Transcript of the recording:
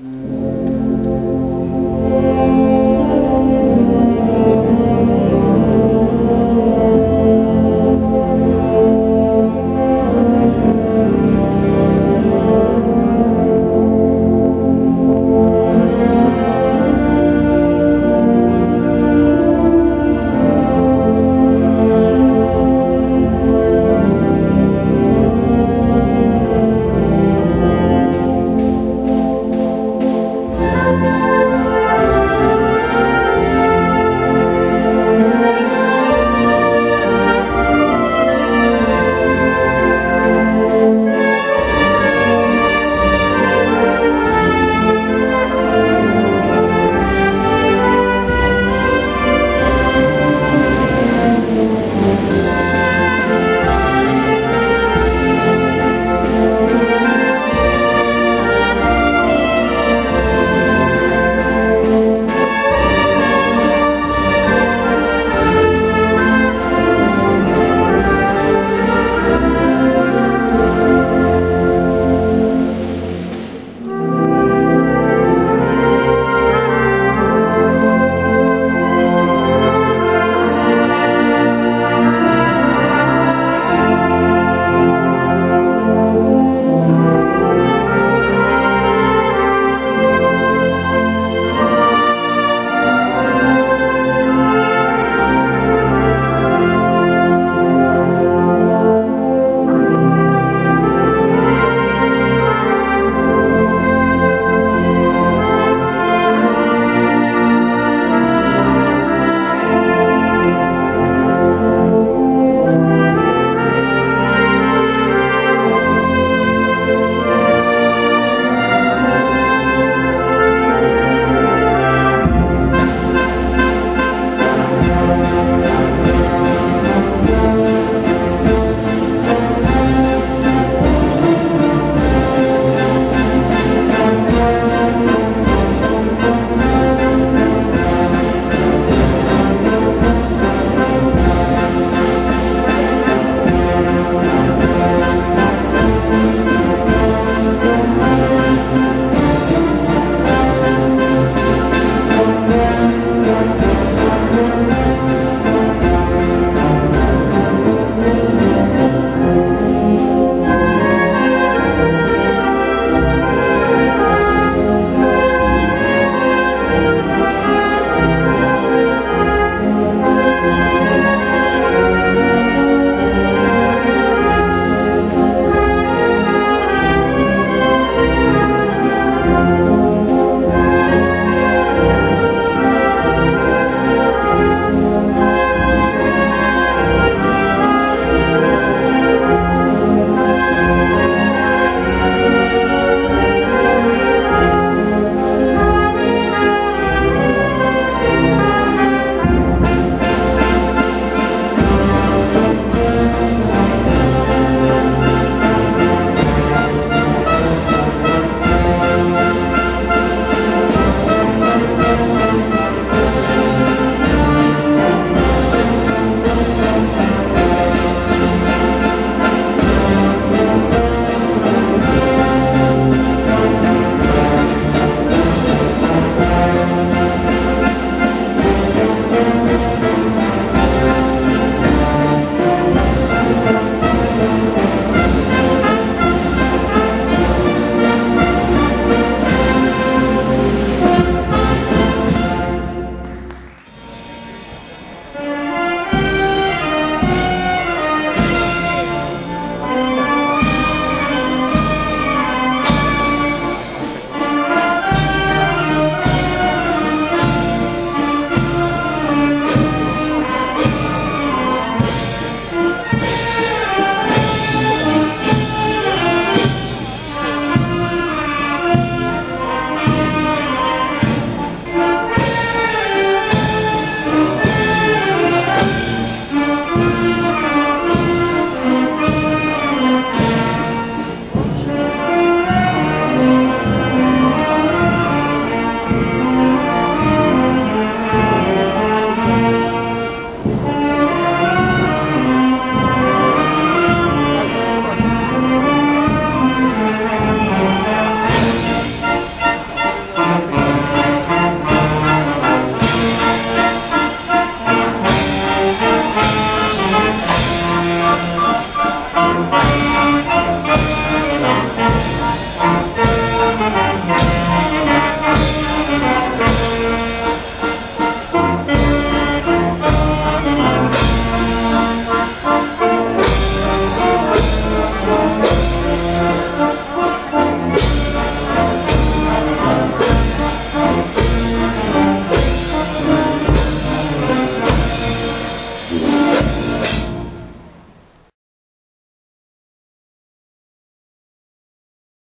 Mm.